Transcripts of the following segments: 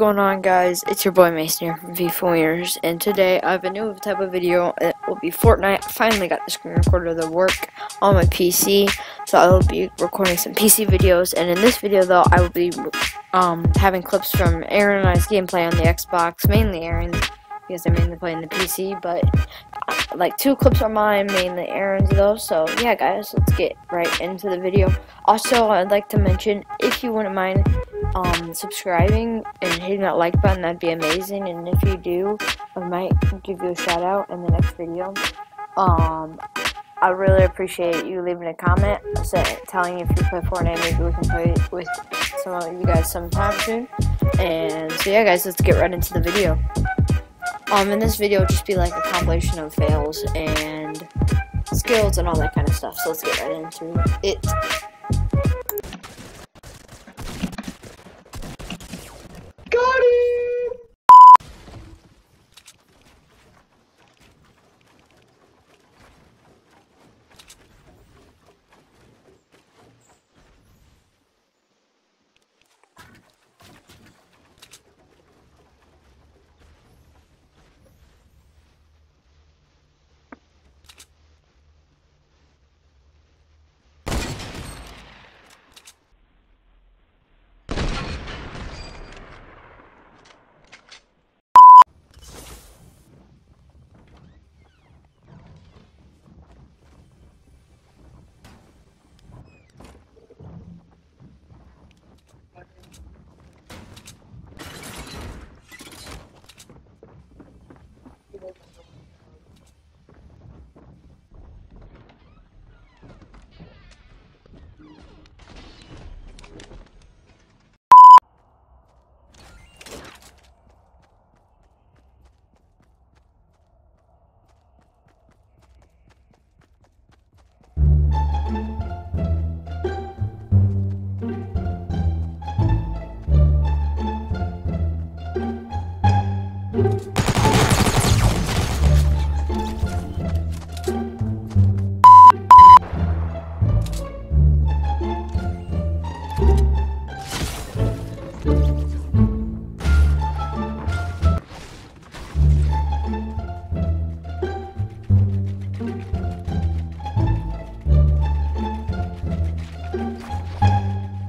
going on guys? It's your boy Mason here from Fifa Wingers and today I have a new type of video. It will be Fortnite. Finally got the screen recorder to work on my PC. So I will be recording some PC videos and in this video though I will be um, having clips from Aaron and I's gameplay on the Xbox. Mainly Aaron because I mainly play the PC but uh, like two clips are mine, mainly Aaron's though. So yeah guys, let's get right into the video. Also I'd like to mention if you wouldn't mind um, subscribing and hitting that like button, that'd be amazing. And if you do, I might give you a shout out in the next video. Um, I really appreciate you leaving a comment saying, telling if you play Fortnite, maybe we can play with some of you guys sometime soon. And so yeah, guys, let's get right into the video. Um, in this video, just be like a compilation of fails and skills and all that kind of stuff. So let's get right into it.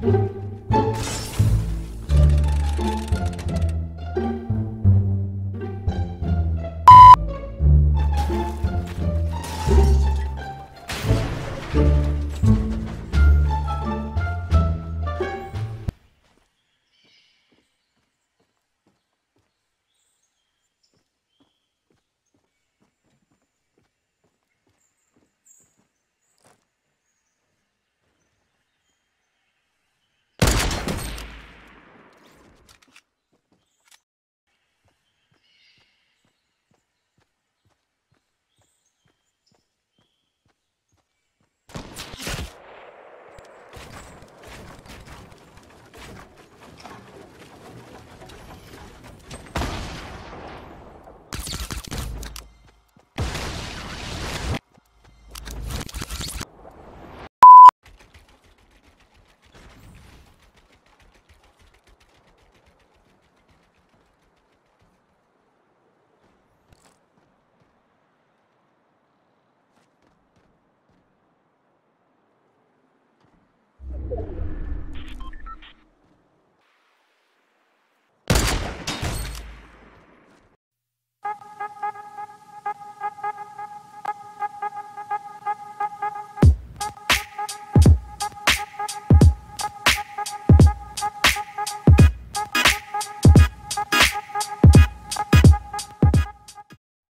thank mm -hmm. you